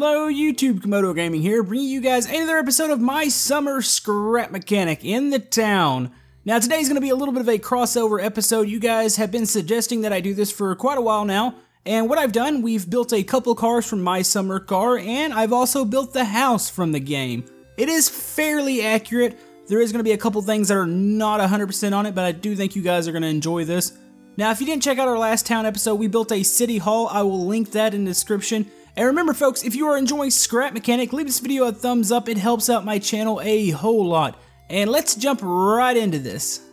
Hello YouTube, Camodo Gaming here, bringing you guys another episode of my summer scrap mechanic in the town. Now today's going to be a little bit of a crossover episode. You guys have been suggesting that I do this for quite a while now. And what I've done, we've built a couple cars from my summer car, and I've also built the house from the game. It is fairly accurate. There is going to be a couple things that are not 100% on it, but I do think you guys are going to enjoy this. Now, if you didn't check out our last town episode, we built a city hall. I will link that in the description. And remember folks, if you are enjoying Scrap Mechanic, leave this video a thumbs up. It helps out my channel a whole lot. And let's jump right into this.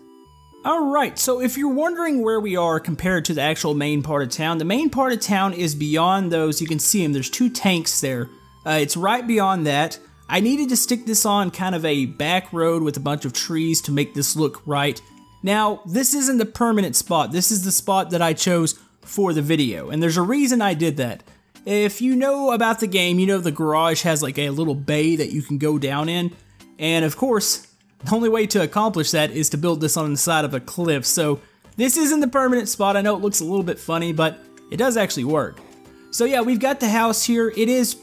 Alright, so if you're wondering where we are compared to the actual main part of town, the main part of town is beyond those, you can see them, there's two tanks there. Uh, it's right beyond that. I needed to stick this on kind of a back road with a bunch of trees to make this look right. Now, this isn't the permanent spot, this is the spot that I chose for the video, and there's a reason I did that. If you know about the game, you know the garage has like a little bay that you can go down in. And of course, the only way to accomplish that is to build this on the side of a cliff. So this isn't the permanent spot. I know it looks a little bit funny, but it does actually work. So yeah, we've got the house here. It is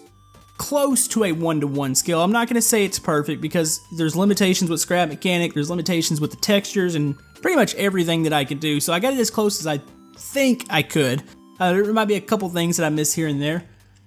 close to a one-to-one -one scale. I'm not going to say it's perfect because there's limitations with Scrap Mechanic, there's limitations with the textures, and pretty much everything that I can do. So I got it as close as I think I could. Uh, there might be a couple things that I miss here and there.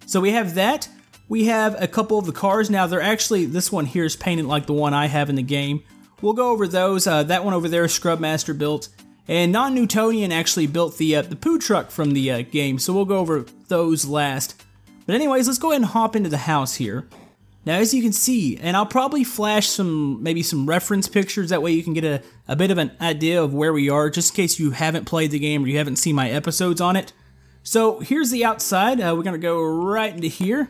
So we have that. We have a couple of the cars. Now, they're actually, this one here is painted like the one I have in the game. We'll go over those. Uh, that one over there, Scrubmaster built. And Non-Newtonian actually built the, uh, the poo truck from the uh, game, so we'll go over those last. But anyways, let's go ahead and hop into the house here. Now, as you can see, and I'll probably flash some, maybe some reference pictures, that way you can get a, a bit of an idea of where we are, just in case you haven't played the game or you haven't seen my episodes on it. So here's the outside. Uh, we're to go right into here.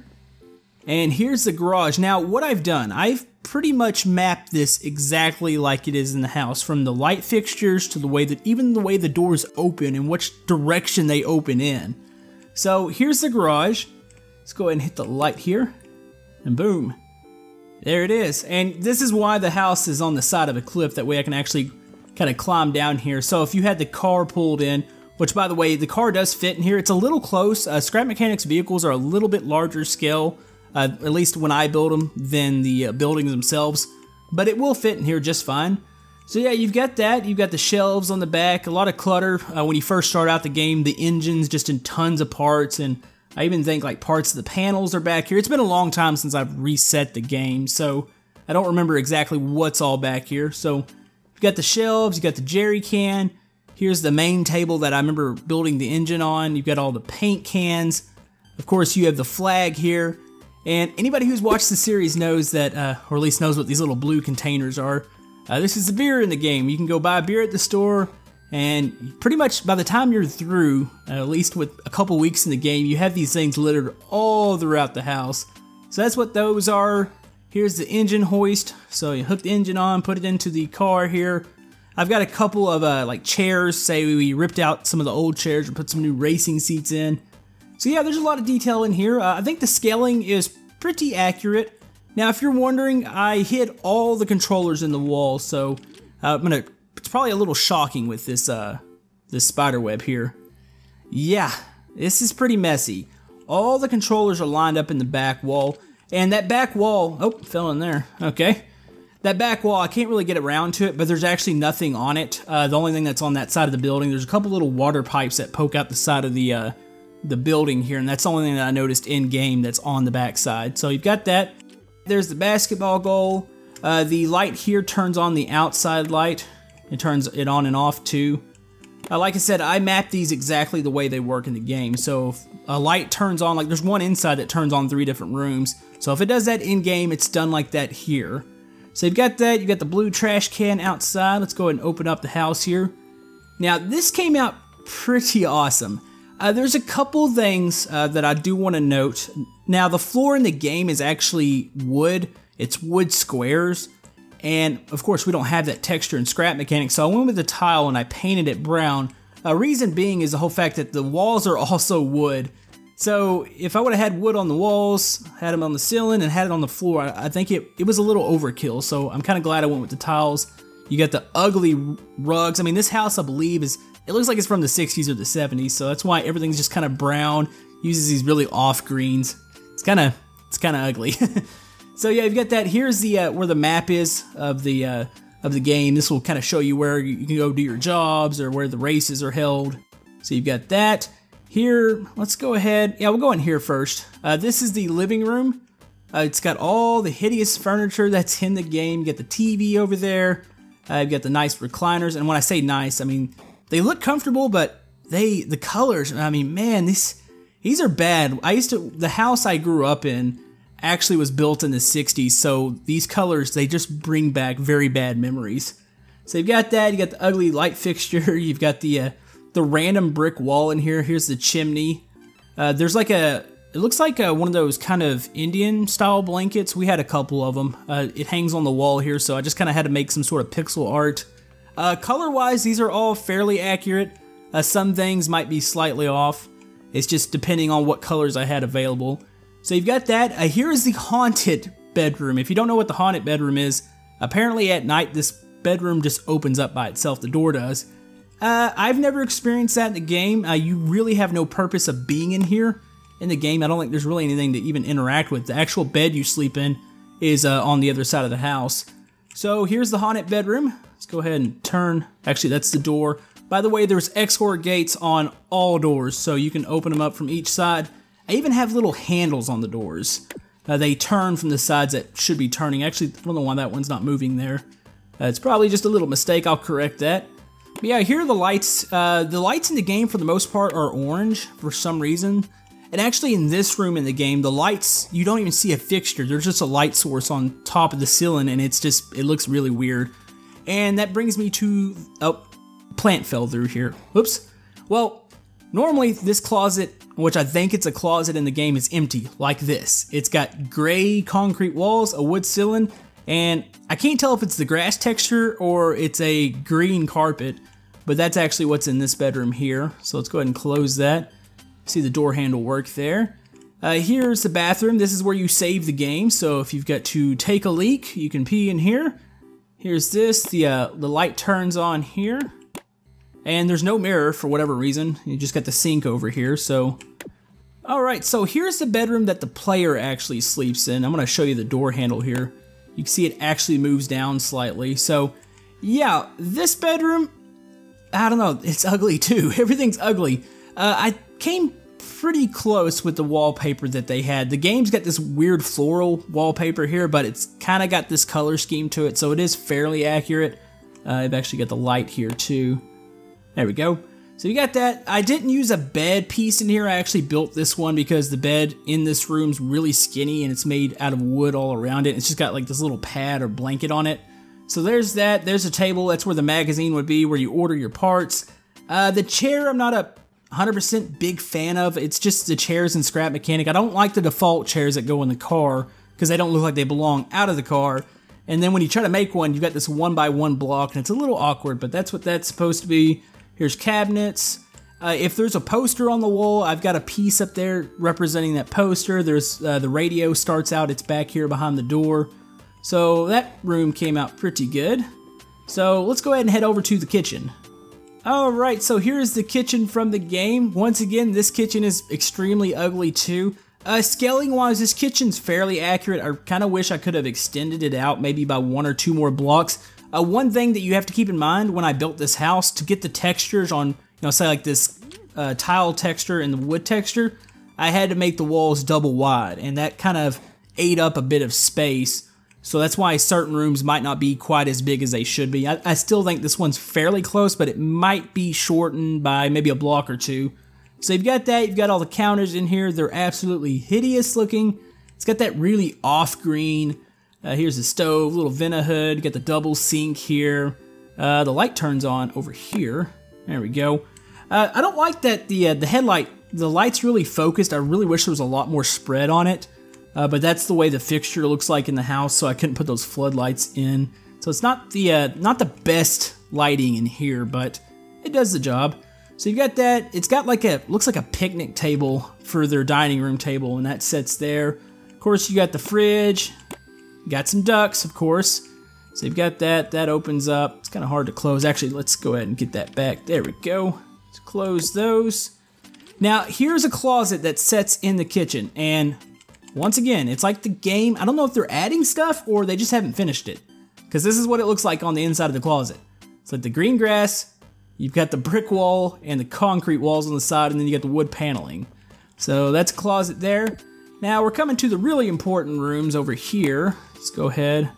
And here's the garage. Now, what I've done, I've pretty much mapped this exactly like it is in the house, from the light fixtures to the way that, even the way the doors open and which direction they open in. So here's the garage. Let's go ahead and hit the light here, and boom. There it is. And this is why the house is on the side of a cliff. That way I can actually kind of climb down here. So if you had the car pulled in, which by the way, the car does fit in here. It's a little close. Uh, Scrap Mechanics vehicles are a little bit larger scale, uh, at least when I build them, than the uh, buildings themselves, but it will fit in here just fine. So yeah, you've got that. You've got the shelves on the back, a lot of clutter. Uh, when you first start out the game, the engine's just in tons of parts, and I even think like parts of the panels are back here. It's been a long time since I've reset the game, so I don't remember exactly what's all back here. So you've got the shelves, you've got the jerry can, Here's the main table that I remember building the engine on. You've got all the paint cans. Of course, you have the flag here. And anybody who's watched the series knows that, uh, or at least knows what these little blue containers are. Uh, this is the beer in the game. You can go buy beer at the store, and pretty much by the time you're through, uh, at least with a couple weeks in the game, you have these things littered all throughout the house. So that's what those are. Here's the engine hoist. So you hook the engine on, put it into the car here. I've got a couple of uh, like chairs, say we ripped out some of the old chairs and put some new racing seats in. So yeah, there's a lot of detail in here. Uh, I think the scaling is pretty accurate. Now, if you're wondering, I hid all the controllers in the wall, so uh, I'm gonna. It's probably a little shocking with this uh, this spider web here. Yeah, this is pretty messy. All the controllers are lined up in the back wall, and that back wall. Oh, fell in there. Okay. That back wall, I can't really get around to it, but there's actually nothing on it. Uh, the only thing that's on that side of the building, there's a couple little water pipes that poke out the side of the uh, the building here, and that's the only thing that I noticed in game that's on the back side. So you've got that. There's the basketball goal. Uh, the light here turns on the outside light. It turns it on and off too. Uh, like I said, I map these exactly the way they work in the game. So if a light turns on, like there's one inside that turns on three different rooms. So if it does that in game, it's done like that here. So you've got that, you've got the blue trash can outside. Let's go ahead and open up the house here. Now, this came out pretty awesome. Uh, there's a couple things uh, that I do want to note. Now, the floor in the game is actually wood. It's wood squares. And, of course, we don't have that texture and scrap mechanic, so I went with the tile and I painted it brown. A uh, reason being is the whole fact that the walls are also wood, so if I would have had wood on the walls, had them on the ceiling, and had it on the floor, I, think it, it was a little overkill. So I'm kind of glad I went with the tiles. You got the ugly rugs. I mean, this house, I believe, is it looks like it's from the 60s or the 70s. So that's why everything's just kind of brown. Uses these really off greens. It's kind of It's kind of ugly. so yeah, you've got that. Here's the uh, where the map is of the uh, of the game. This will kind of show you where you can go do your jobs or where the races are held. So you've got that. Here, let's go ahead. Yeah, we'll go in here first. Uh, this is the living room. Uh, it's got all the hideous furniture that's in the game. You got the TV over there. Uh, you've got the nice recliners. And when I say nice, I mean, they look comfortable, but they, the colors, I mean, man, these, these are bad. I used to, the house I grew up in actually was built in the 60s. So these colors, they just bring back very bad memories. So you've got that. You got the ugly light fixture. You've got the, uh, the random brick wall in here. Here's the chimney. Uh, there's like a, it looks like a, uh, one of those kind of Indian style blankets. We had a couple of them. Uh, it hangs on the wall here, so I just kind of had to make some sort of pixel art. Uh, color wise, these are all fairly accurate. Uh, some things might be slightly off. It's just depending on what colors I had available. So you've got that. Uh, here is the haunted bedroom. If you don't know what the haunted bedroom is, apparently at night this bedroom just opens up by itself. The door does. Uh, I've never experienced that in the game. Uh, you really have no purpose of being in here in the game. I don't think there's really anything to even interact with. The actual bed you sleep in is uh, on the other side of the house. So here's the haunted bedroom. Let's go ahead and turn. Actually, that's the door. By the way, there's XOR gates on all doors, so you can open them up from each side. I even have little handles on the doors. Uh, they turn from the sides that should be turning. Actually, I don't know why that one's not moving there. Uh, it's probably just a little mistake. I'll correct that. But yeah, here are the lights. Uh, the lights in the game, for the most part, are orange for some reason. And actually in this room in the game, the lights, you don't even see a fixture. There's just a light source on top of the ceiling and it's just, it looks really weird. And that brings me to, oh, plant fell through here. Whoops. Well, normally this closet, which I think it's a closet in the game, is empty, like this. It's got gray concrete walls, a wood ceiling, and I can't tell if it's the grass texture or it's a green carpet, but that's actually what's in this bedroom here. So let's go ahead and close that. See the door handle work there. Uh, here's the bathroom. This is where you save the game. So if you've got to take a leak, you can pee in here. Here's this. The, uh, the light turns on here. And there's no mirror for whatever reason. You just got the sink over here. So, all right. So here's the bedroom that the player actually sleeps in. I'm going to show you the door handle here. You can see it actually moves down slightly. So yeah, this bedroom, I don't know. It's ugly too. Everything's ugly. Uh, I came pretty close with the wallpaper that they had. The game's got this weird floral wallpaper here, but it's kind of got this color scheme to it, so it is fairly accurate. Uh, I've actually got the light here too. There we go. So you got that. I didn't use a bed piece in here. I actually built this one because the bed in this room's really skinny and it's made out of wood all around it. It's just got like this little pad or blanket on it. So there's that. There's a table. That's where the magazine would be, where you order your parts. Uh, the chair, I'm not a 100% big fan of. It's just the chairs and scrap mechanic. I don't like the default chairs that go in the car because they don't look like they belong out of the car. And then when you try to make one, you've got this one by one block and it's a little awkward, but that's what that's supposed to be. Here's cabinets. Uh, if there's a poster on the wall, I've got a piece up there representing that poster. There's uh, the radio starts out, it's back here behind the door. So that room came out pretty good. So let's go ahead and head over to the kitchen. Alright, so here's the kitchen from the game. Once again, this kitchen is extremely ugly too. Uh, scaling wise, this kitchen's fairly accurate. I kind of wish I could have extended it out maybe by one or two more blocks. Uh, one thing that you have to keep in mind when I built this house, to get the textures on, you know, say like this uh, tile texture and the wood texture, I had to make the walls double wide, and that kind of ate up a bit of space. So that's why certain rooms might not be quite as big as they should be. I, I, still think this one's fairly close, but it might be shortened by maybe a block or two. So you've got that, you've got all the counters in here. They're absolutely hideous looking. It's got that really off green. Uh, here's the stove, little vent hood, got the double sink here. Uh, the light turns on over here. There we go. Uh, I don't like that the uh, the headlight, the light's really focused. I really wish there was a lot more spread on it. Uh, but that's the way the fixture looks like in the house, so I couldn't put those floodlights in. So it's not the uh, not the best lighting in here, but it does the job. So you've got that. It's got like a looks like a picnic table for their dining room table, and that sits there. Of course, you got the fridge. Got some ducks, of course. So you've got that. That opens up. It's kind of hard to close. Actually, let's go ahead and get that back. There we go. Let's close those. Now, here's a closet that sets in the kitchen, and once again, it's like the game, I don't know if they're adding stuff or they just haven't finished it. Because this is what it looks like on the inside of the closet. It's like the green grass, you've got the brick wall and the concrete walls on the side, and then you got the wood paneling. So that's a closet there. Now we're coming to the really important rooms over here. Let's go ahead.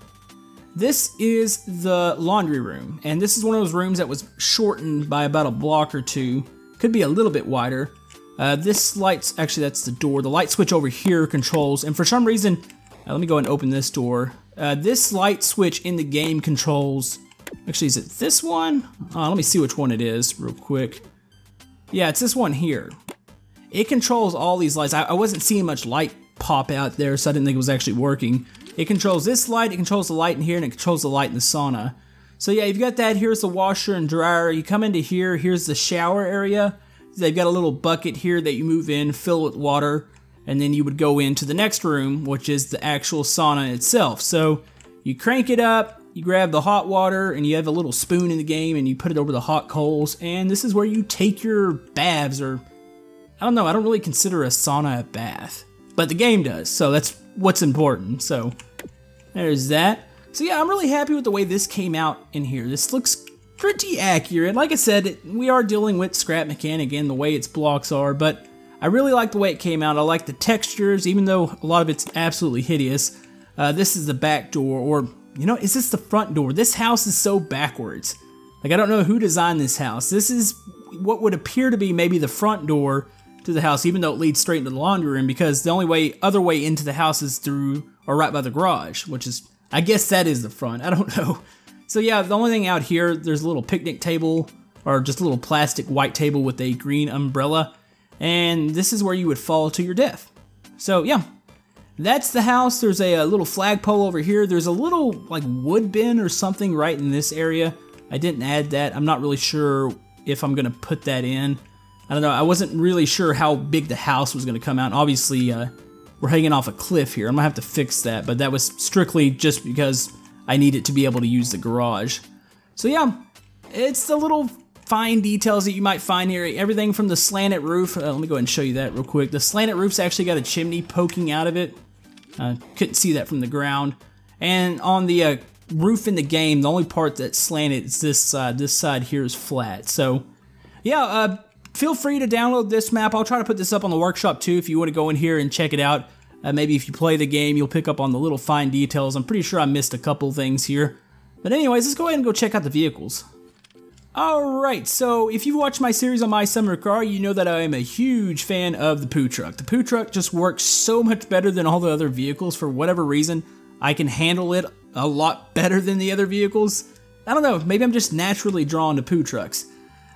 This is the laundry room, and this is one of those rooms that was shortened by about a block or two. Could be a little bit wider. Uh, this light's, actually that's the door. The light switch over here controls, and for some reason, uh, let me go and open this door. Uh, this light switch in the game controls, actually is it this one? Uh, let me see which one it is real quick. Yeah, it's this one here. It controls all these lights. I, I wasn't seeing much light pop out there, so I didn't think it was actually working. It controls this light, it controls the light in here, and it controls the light in the sauna. So yeah, you've got that. Here's the washer and dryer. You come into here, here's the shower area. They've got a little bucket here that you move in, fill with water, and then you would go into the next room, which is the actual sauna itself. So you crank it up, you grab the hot water, and you have a little spoon in the game, and you put it over the hot coals, and this is where you take your baths, or I don't know, I don't really consider a sauna a bath, but the game does, so that's what's important. So there's that. So yeah, I'm really happy with the way this came out in here. This looks pretty accurate. Like I said, we are dealing with scrap mechanic and the way its blocks are, but I really like the way it came out. I like the textures, even though a lot of it's absolutely hideous. Uh, this is the back door, or, you know, is this the front door? This house is so backwards. Like, I don't know who designed this house. This is what would appear to be maybe the front door to the house, even though it leads straight into the laundry room, because the only way, other way into the house is through, or right by the garage, which is, I guess that is the front. I don't know. So yeah, the only thing out here, there's a little picnic table or just a little plastic white table with a green umbrella. And this is where you would fall to your death. So yeah, that's the house. There's a, a little flagpole over here. There's a little like wood bin or something right in this area. I didn't add that. I'm not really sure if I'm gonna put that in. I don't know. I wasn't really sure how big the house was gonna come out. Obviously, uh, we're hanging off a cliff here. I'm gonna have to fix that, but that was strictly just because I needed to be able to use the garage. So yeah, it's the little fine details that you might find here. Everything from the slanted roof. Uh, let me go ahead and show you that real quick. The slanted roof's actually got a chimney poking out of it. Uh, couldn't see that from the ground. And on the uh, roof in the game, the only part that's slanted is this side. This side here is flat. So yeah, uh, feel free to download this map. I'll try to put this up on the workshop too if you want to go in here and check it out. Uh, maybe if you play the game, you'll pick up on the little fine details. I'm pretty sure I missed a couple things here. But anyways, let's go ahead and go check out the vehicles. Alright, so if you've watched my series on My Summer Car, you know that I am a huge fan of the Poo Truck. The Poo Truck just works so much better than all the other vehicles for whatever reason. I can handle it a lot better than the other vehicles. I don't know, maybe I'm just naturally drawn to Poo Trucks.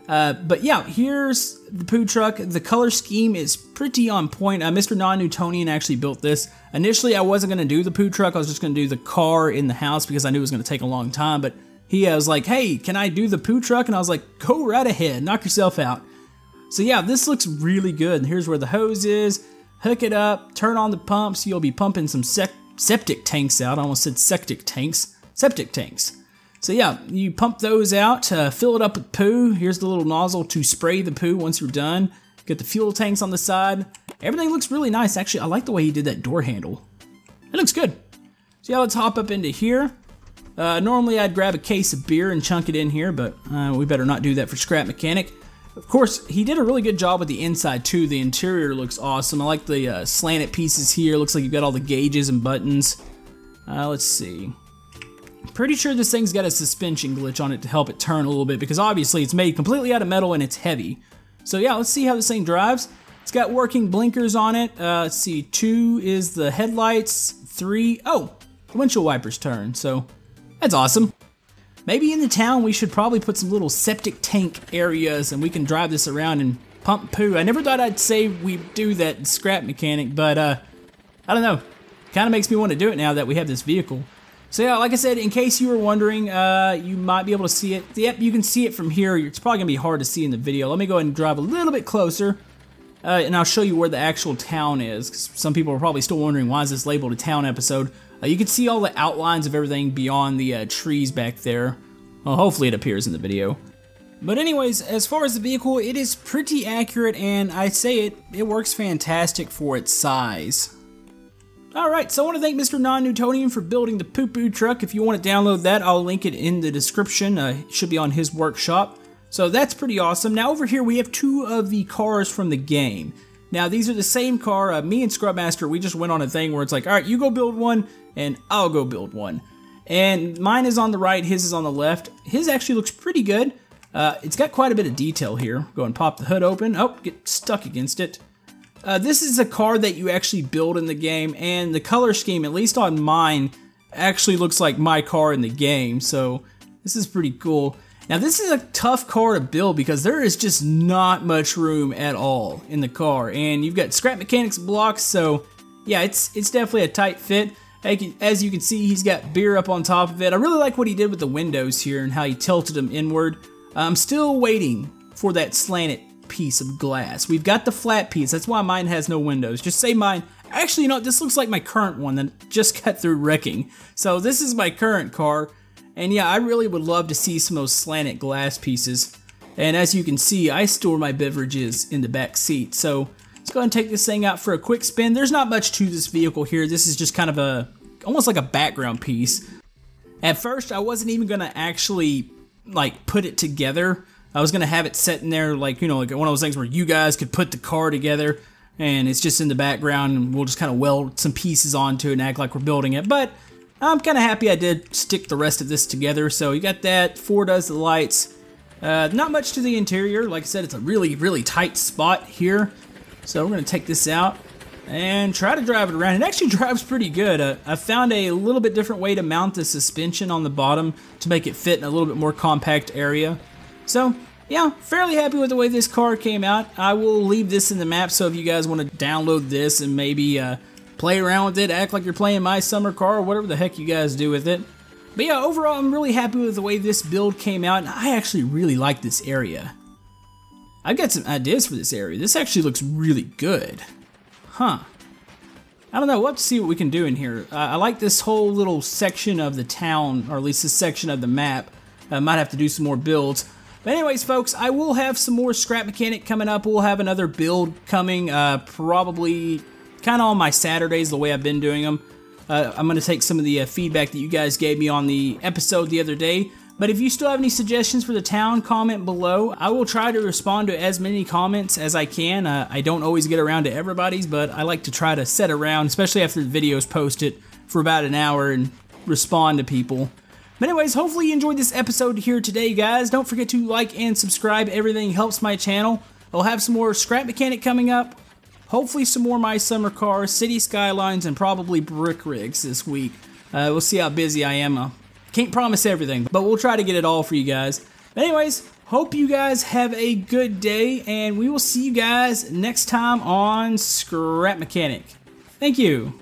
Uh, but yeah, here's the poo truck. The color scheme is pretty on point. Uh, Mr. Non-Newtonian actually built this. Initially, I wasn't going to do the poo truck. I was just going to do the car in the house because I knew it was going to take a long time. But he uh, was like, hey, can I do the poo truck? And I was like, go right ahead. Knock yourself out. So yeah, this looks really good. And here's where the hose is. Hook it up, turn on the pumps. You'll be pumping some septic tanks out. I almost said septic tanks. Septic tanks. So yeah, you pump those out, uh, fill it up with poo. Here's the little nozzle to spray the poo once you're done. Get the fuel tanks on the side. Everything looks really nice. Actually, I like the way he did that door handle. It looks good. So yeah, let's hop up into here. Uh, normally I'd grab a case of beer and chunk it in here, but uh, we better not do that for Scrap Mechanic. Of course, he did a really good job with the inside too. The interior looks awesome. I like the uh, slanted pieces here. Looks like you've got all the gauges and buttons. Uh, let's see. Pretty sure this thing's got a suspension glitch on it to help it turn a little bit because obviously it's made completely out of metal and it's heavy. So yeah, let's see how this thing drives. It's got working blinkers on it. Uh, let's see, two is the headlights, three, oh, the windshield wipers turn, so that's awesome. Maybe in the town we should probably put some little septic tank areas and we can drive this around and pump poo. I never thought I'd say we do that scrap mechanic, but uh, I don't know. Kind of makes me want to do it now that we have this vehicle. So yeah, like I said, in case you were wondering, uh, you might be able to see it. Yep, you can see it from here. It's probably to be hard to see in the video. Let me go ahead and drive a little bit closer, uh, and I'll show you where the actual town is. some people are probably still wondering, why is this labeled a town episode? Uh, you can see all the outlines of everything beyond the uh, trees back there. Well, hopefully it appears in the video. But anyways, as far as the vehicle, it is pretty accurate, and I say it, it works fantastic for its size. Alright, so I want to thank Mr. Non-Newtonian for building the poo-poo truck. If you want to download that, I'll link it in the description. Uh, it should be on his workshop. So that's pretty awesome. Now over here we have two of the cars from the game. Now these are the same car. Uh, me and Scrubmaster, we just went on a thing where it's like, alright, you go build one, and I'll go build one. And mine is on the right, his is on the left. His actually looks pretty good. Uh, it's got quite a bit of detail here. Go and pop the hood open. Oh, get stuck against it. Uh, this is a car that you actually build in the game, and the color scheme, at least on mine, actually looks like my car in the game, so this is pretty cool. Now this is a tough car to build because there is just not much room at all in the car, and you've got Scrap Mechanics blocks, so yeah, it's it's definitely a tight fit. As you can see, he's got beer up on top of it. I really like what he did with the windows here and how he tilted them inward. I'm still waiting for that slanted piece of glass. We've got the flat piece. That's why mine has no windows. Just say mine. Actually, you know, this looks like my current one that just got through wrecking. So this is my current car. And yeah, I really would love to see some of those slanted glass pieces. And as you can see, I store my beverages in the back seat. So let's go ahead and take this thing out for a quick spin. There's not much to this vehicle here. This is just kind of a, almost like a background piece. At first, I wasn't even going to actually like put it together. I was gonna have it set in there, like you know, like one of those things where you guys could put the car together, and it's just in the background, and we'll just kind of weld some pieces onto it and act like we're building it. But I'm kind of happy I did stick the rest of this together. So you got that. Four does the lights. Uh, not much to the interior. Like I said, it's a really, really tight spot here. So we're gonna take this out and try to drive it around. It actually drives pretty good. Uh, I found a little bit different way to mount the suspension on the bottom to make it fit in a little bit more compact area. So, yeah, fairly happy with the way this car came out. I will leave this in the map, so if you guys want to download this and maybe uh, play around with it, act like you're playing My Summer Car, or whatever the heck you guys do with it. But yeah, overall, I'm really happy with the way this build came out, and I actually really like this area. I've got some ideas for this area. This actually looks really good. Huh. I don't know, we'll have to see what we can do in here. Uh, I like this whole little section of the town, or at least this section of the map. I might have to do some more builds. But anyways, folks, I will have some more Scrap Mechanic coming up. We'll have another build coming, uh, probably kind of on my Saturdays, the way I've been doing them. Uh, I'm going to take some of the uh, feedback that you guys gave me on the episode the other day. But if you still have any suggestions for the town, comment below. I will try to respond to as many comments as I can. Uh, I don't always get around to everybody's, but I like to try to set around, especially after the videos posted, for about an hour and respond to people. But anyways, hopefully you enjoyed this episode here today, guys. Don't forget to like and subscribe. Everything helps my channel. I'll have some more Scrap Mechanic coming up. Hopefully some more My Summer Cars, City Skylines, and probably Brick Rigs this week. Uh, we'll see how busy I am. I can't promise everything, but we'll try to get it all for you guys. But anyways, hope you guys have a good day, and we will see you guys next time on Scrap Mechanic. Thank you.